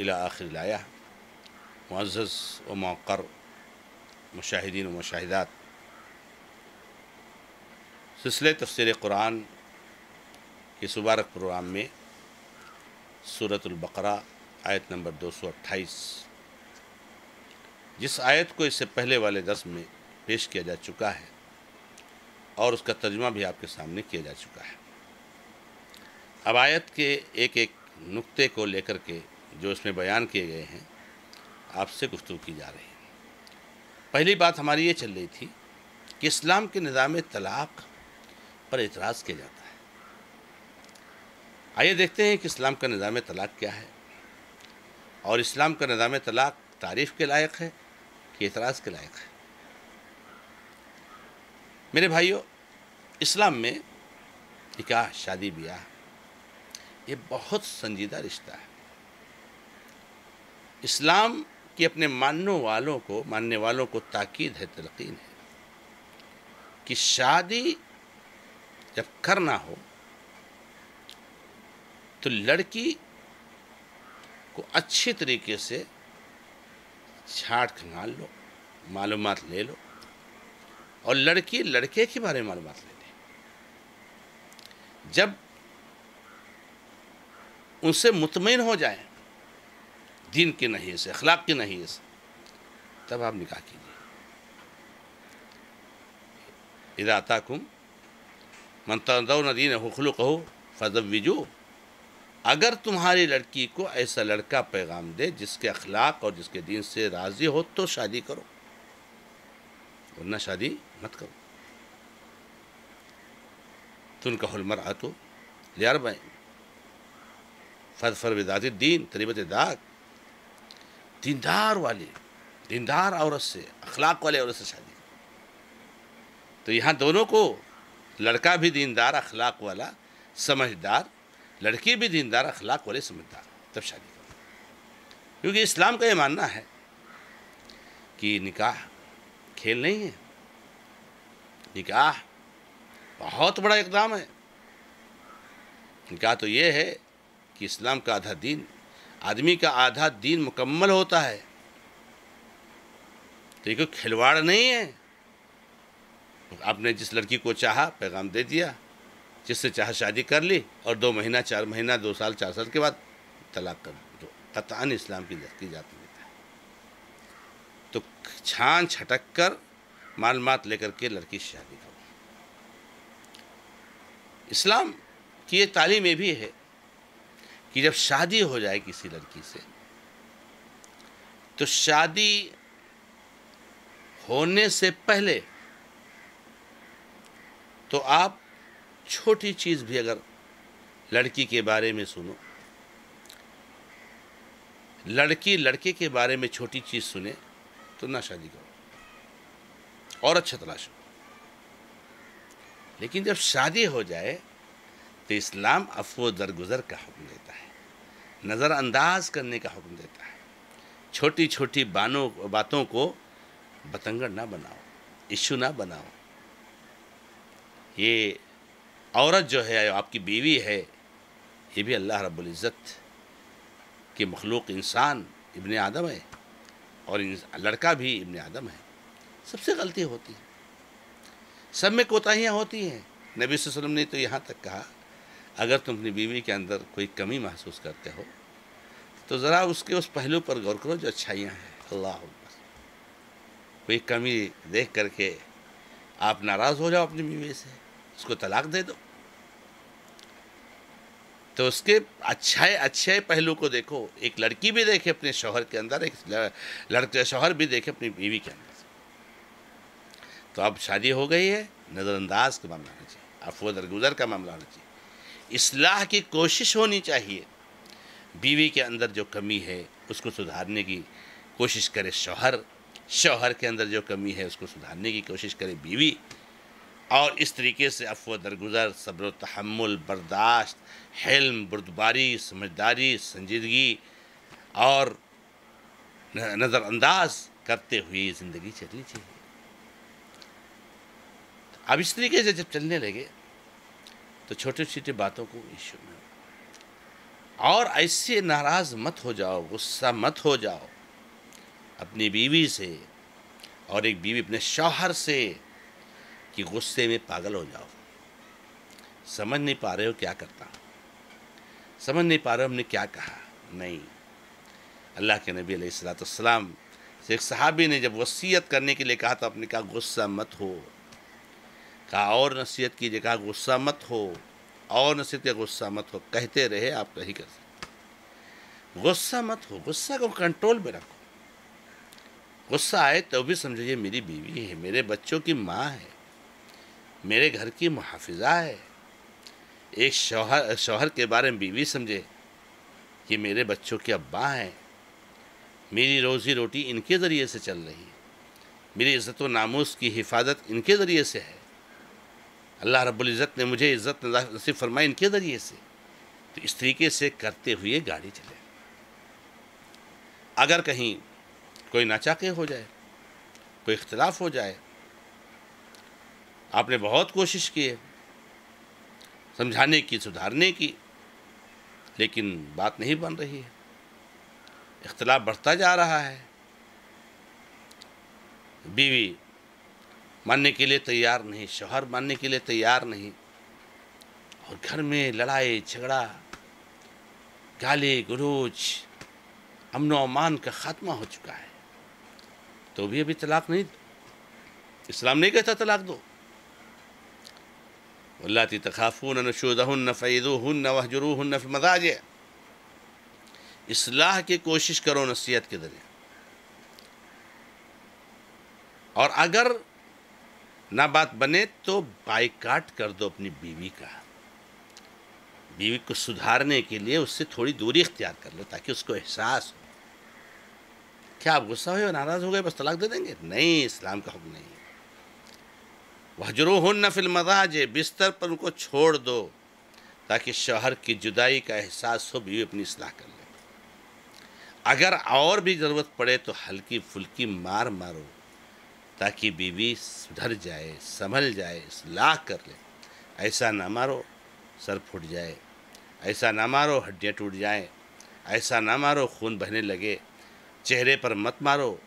इला आखिर आया मुअज़्ज़ज़ व मौक़र मुशाहिदीन व मुशाहिदात सिलसिले तफसीर कुरान के सुबारक प्रोग्राम में सूरतुल आयत नंबर 228 जिस आयत को इससे पहले वाले दस में पेश किया जा चुका है और उसका तर्जुमा भी आपके सामने किया जा चुका है अब आयत के एक एक नुक्ते को लेकर के जो इसमें बयान किए गए हैं, आपसे गुफ्तु की जा रही है। पहली बात हमारी ये चल रही थी कि इस्लाम के निज़ाम तलाक़ पर एतराज़ किया जाता है। आइए देखते हैं कि इस्लाम का निज़ाम तलाक़ क्या है और इस्लाम का निज़ाम तलाक़ तारीफ़ के लायक है कि एतराज़ के लायक है। मेरे भाइयों, इस्लाम में निकाह, शादी ब्याह, ये बहुत संजीदा रिश्ता है। इस्लाम की अपने मानने वालों को, मानने वालों को ताकीद है, तलकीन है कि शादी जब करना हो तो लड़की को अच्छे तरीके से छाट खंगाल लो मालूम ले लो, और लड़की लड़के के बारे में मालूम ले ले। जब उनसे मुतमिन हो जाए दीन की नहीं से अखलाक की नहीं से तब आप निकाह कीजिए। इदाताकुम मन तदौ नदीन हखलुक हो फजविजो अगर तुम्हारी लड़की को ऐसा लड़का पैगाम दे जिसके अखलाक और जिसके दीन से राज़ी हो तो शादी करो। वरना शादी मत करो। तुन का हलमर आतो लियार बाई फजफर विदात दीन, तरीबत दाग। दीनदार वाली, दीनदार औरत से, अखलाक वाले औरत से शादी। तो यहाँ दोनों को, लड़का भी दीनदार, अखलाक वाला, समझदार, लड़की भी दीनदार, अखलाक वाले, समझदार, तब शादी करो। क्योंकि इस्लाम का ये मानना है कि निकाह खेल नहीं है। निकाह बहुत बड़ा इकदाम है। निकाह तो ये है कि इस्लाम का आधा दीन आदमी का आधा दिन मुकम्मल होता है। तो ये कोई खिलवाड़ नहीं है। आपने जिस लड़की को चाहा, पैगाम दे दिया। जिससे चाह, शादी कर ली और दो महीना, चार महीना, दो साल, चार साल के बाद तलाक कर दो। कतान इस्लाम की जाती देता है तो छान छटक कर मालूमात लेकर के लड़की शादी करो इस्लाम की ये तालीम ये भी है कि जब शादी हो जाए किसी लड़की से तो शादी होने से पहले तो आप छोटी चीज़ भी अगर लड़की के बारे में सुनो, लड़की लड़के के बारे में छोटी चीज़ सुने तो ना शादी करो। और अच्छा तलाशो लेकिन जब शादी हो जाए तो इस्लाम अफव दरगुजर का हुक्म देता है। नज़रअंदाज करने का हुक्म देता है। छोटी छोटी बानों, बातों को बतंगड़ ना बनाओ इशू ना बनाओ। ये औरत जो है, आपकी बीवी है, ये भी अल्लाह रब्बुल इज़्ज़त की मखलूक इंसान इब्ने आदम है और लड़का भी इब्ने आदम है। सबसे गलती होती है। सब में कोताहियाँ होती हैं। नबी वसल्लम ने तो यहाँ तक कहा अगर तुम अपनी बीवी के अंदर कोई कमी महसूस करते हो तो ज़रा उसके उस पहलू पर गौर करो जो अच्छाइयाँ हैं। अल्लाह कोई कमी देख करके आप नाराज़ हो जाओ अपनी बीवी से, उसको तलाक दे दो। तो उसके अच्छाए अच्छे पहलू को देखो। एक लड़की भी देखे अपने शोहर के अंदर, एक लड़के, शोहर भी देखे अपनी बीवी के अंदर। तो अब शादी हो गई है, नज़रअंदाज का मामला होना चाहिए। अफव दरगुजर का मामला होना चाहिए। इसलाह की कोशिश होनी चाहिए। बीवी के अंदर जो कमी है, उसको सुधारने की कोशिश करे शौहर। शौहर के अंदर जो कमी है, उसको सुधारने की कोशिश करे बीवी। और इस तरीके से अफव दरगुजर, सब्र तहमुल बर्दाश्त, हिल्म, बुरदबारी, समझदारी, संजीदगी और नज़रअंदाज करते हुए ज़िंदगी चलनी चाहिए। अब इस तरीके से जब चलने लगे तो छोटे छोटे बातों को इशू में और ऐसे नाराज़ मत हो जाओ, गुस्सा मत हो जाओ। अपनी बीवी से और एक बीवी अपने शौहर से कि गुस्से में पागल हो जाओ। समझ नहीं पा रहे हो क्या करता समझ नहीं पा रहे हमने क्या कहा? नहीं। अल्लाह के नबी सलाम से एक सहाबी ने जब वसीयत करने के लिए कहा तो आपने कहा, गुस्सा मत हो। कहा, और नसीहत कीजिए। कहा, गुस्सा मत हो, और नसीहत का गुस्सा मत हो। कहते रहे, आप नहीं कर सकते। गुस्सा मत हो, गुस्सा को कंट्रोल में रखो। गुस्सा आए तो भी समझो, ये मेरी बीवी है, मेरे बच्चों की माँ है, मेरे घर की मुहाफिजा है। एक शौहर शौहर के बारे में बीवी समझे कि मेरे बच्चों के अब्बा हैं। मेरी रोज़ी रोटी इनके ज़रिए से चल रही है। मेरी इज़्ज़त व नामूस की हिफाजत इनके ज़रिए से है। अल्लाह रब्बुल इज़्ज़त ने मुझे इज़्ज़त नसीब फरमाई इनके ज़रिए से। तो इस तरीके से करते हुए गाड़ी चले। अगर कहीं कोई नाचाके हो जाए, कोई इख्तलाफ हो जाए, आपने बहुत कोशिश की है, समझाने की, सुधारने की, लेकिन बात नहीं बन रही है। इख्तलाफ बढ़ता जा रहा है। बीवी मानने के लिए तैयार नहीं, शोहर मानने के लिए तैयार नहीं। और घर में लड़ाई, झगड़ा, गाली गलोच अमन अमान का ख़ात्मा हो चुका है। तो भी अभी तलाक नहीं, इस्लाम नहीं कहता तलाक दो। अल्लाती तखाफून नशूदहन फ़ैदूहन वहजरूहन मजाज इसलाह की कोशिश करो नसीहत के ज़रिए। और अगर ना बात बने तो बाइकाट कर दो अपनी बीवी का। बीवी को सुधारने के लिए उससे थोड़ी दूरी इख्तियार कर लो ताकि उसको एहसास हो। क्या आप गुस्सा हुए नाराज़ हो गए, बस तलाक दे देंगे? नहीं, इस्लाम का हुक्म नहीं वजरो न फिल मजाज बिस्तर पर उनको छोड़ दो ताकि शहर की जुदाई का एहसास हो, बीवी अपनी असलाह कर ले। अगर और भी ज़रूरत पड़े तो हल्की फुल्की मार मारो। ताकि बीवी सुधर जाए, संभल जाए इसलाह कर ले। ऐसा ना मारो, सर फूट जाए। ऐसा ना मारो, हड्डियाँ टूट जाएँ। ऐसा ना मारो, खून बहने लगे। चेहरे पर मत मारो,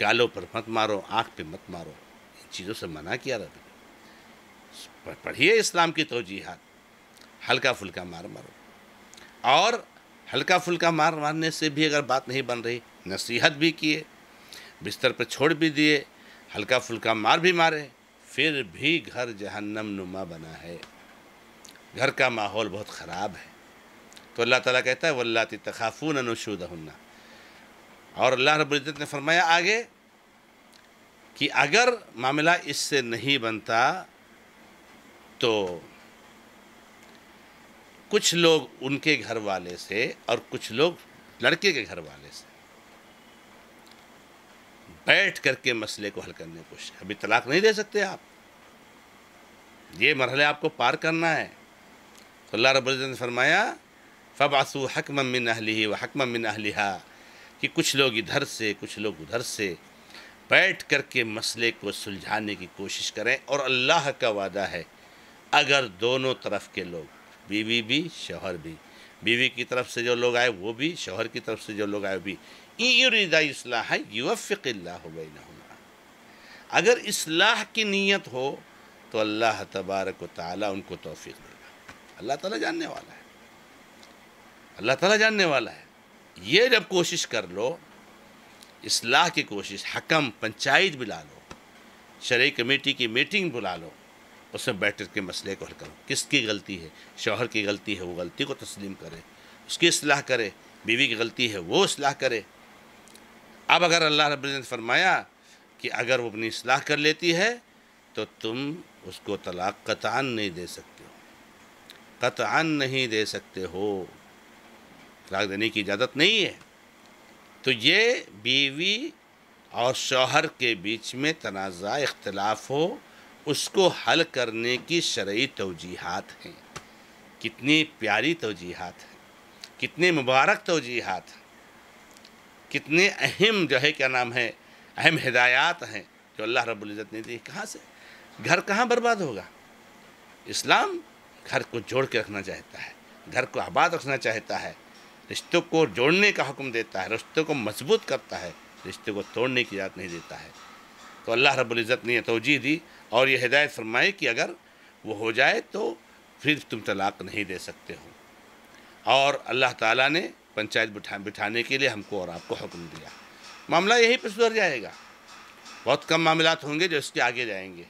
गालों पर मत मारो, आँख पे मत मारो। इन चीज़ों से मना किया रबी पढ़िए इस्लाम की तोजीहत हल्का फुल्का मार मारो। और हल्का फुल्का मार मारने से भी अगर बात नहीं बन रही, नसीहत भी किए, बिस्तर पर छोड़ भी दिए हल्का फुल्का मार भी मारे, फिर भी घर जहन्नम नुमा बना है। घर का माहौल बहुत ख़राब है। तो अल्लाह ताला कहता है, वल्लाती तखाफून नशूदहन्ना। और अल्लाह रब्ज़त ने फरमाया आगे कि अगर मामला इससे नहीं बनता तो कुछ लोग उनके घर वाले से और कुछ लोग लड़के के घर वाले से बैठ करके मसले को हल करने की कोशिश अभी तलाक नहीं दे सकते आप। ये मरहले आपको पार करना है। तो अल्लाह रब्ज़त ने फरमाया, फ़बासू हकम मिन अहली व हकम मिन अहलिहा कि कुछ लोग इधर से, कुछ लोग उधर से बैठ कर के मसले को सुलझाने की कोशिश करें। और अल्लाह का वादा है, अगर दोनों तरफ़ के लोग, बीवी भी, शोहर भी। बीवी की तरफ़ से जो लोग आए, वो भी, शोहर की तरफ़ से जो लोग आए भी। ईदा इसलाह युफ़िल्ला अगर इसलाह की नीयत हो तो अल्लाह तबारक ताली उनको तोफ़ी देगा। अल्लाह ताला जानने वाला है। अल्लाह ताला जानने वाला है। ये जब कोशिश कर लो, इसलाह की कोशिश, हकम, पंचायत बुला लो, शरय कमेटी की मीटिंग बुला लो, उसमें बैठ के मसले को हल करो। किसकी गलती है? शोहर की गलती है, वो गलती को तस्लीम करे। उसकी असलाह करे, बीवी की गलती है, वो असलाह करे। अब अगर अल्लाह रब ने फरमाया कि अगर वो अपनी असलाह कर लेती है तो तुम उसको तलाक कतान नहीं दे सकते हो। कतान नहीं दे सकते हो। तलाक देने की इजाज़त नहीं है। तो ये बीवी और शौहर के बीच में तनाज़ा, इख्तलाफ हो, उसको हल करने की शरई तोजीहत हैं। कितनी प्यारी तोजीहत हैं। कितने मुबारक तोजीहत हैं। कितने अहम जो है, क्या नाम है, अहम हिदायत हैं जो अल्लाह रब्बुल इज़्ज़त ने दी कहाँ से? घर कहाँ बर्बाद होगा? इस्लाम घर को जोड़ के रखना चाहता है, घर को आबाद रखना चाहता है, रिश्तों को जोड़ने का हुक्म देता है, रिश्तों को मज़बूत करता है, रिश्ते को तोड़ने की याद नहीं देता है। तो अल्लाह रब्बुल इज़्ज़त ने तोजी दी और यह हिदायत फरमाई कि अगर वो हो जाए तो फिर तुम तलाक नहीं दे सकते हो। और अल्लाह ताला ने पंचायत बिठा, बिठाने के लिए हमको और आपको हुक्म दिया। मामला यहीं पर सुधर जाएगा। बहुत कम मामला होंगे जो इसके आगे जाएँगे।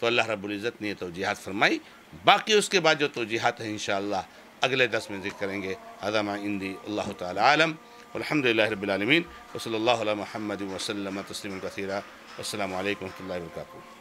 तो अल्लाह रब्बुल इज़्ज़त ने तो जिहाद फरमाई। बाकी उसके बाद जो तो जिहाद है इन अगले दस में ज़िक्र करेंगे। अदमा इंदी अल्लाह तालम अलहमदिल्ला रबालमीन वसल महमद वसलम तस्लीम कसीरा। वरहमल वर्क